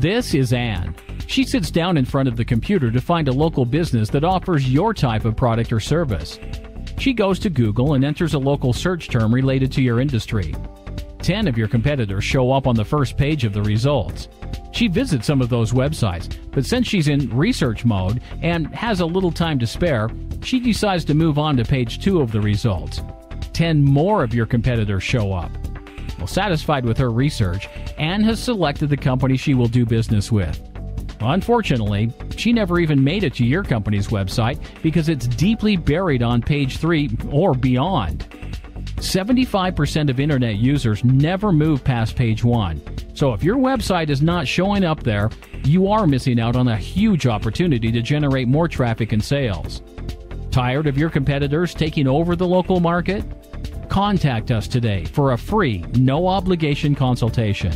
This is Anne. She sits down in front of the computer to find a local business that offers your type of product or service. She goes to Google and enters a local search term related to your industry. 10 of your competitors show up on the first page of the results. She visits some of those websites, but since she's in research mode and has a little time to spare, she decides to move on to page 2 of the results. 10 more of your competitors show up. Well, satisfied with her research, Anne has selected the company she will do business with. Unfortunately, she never even made it to your company's website because it's deeply buried on page 3 or beyond. 75% of internet users never move past page 1. So if your website is not showing up there, you are missing out on a huge opportunity to generate more traffic and sales. Tired of your competitors taking over the local market? Contact us today for a free, no obligation consultation.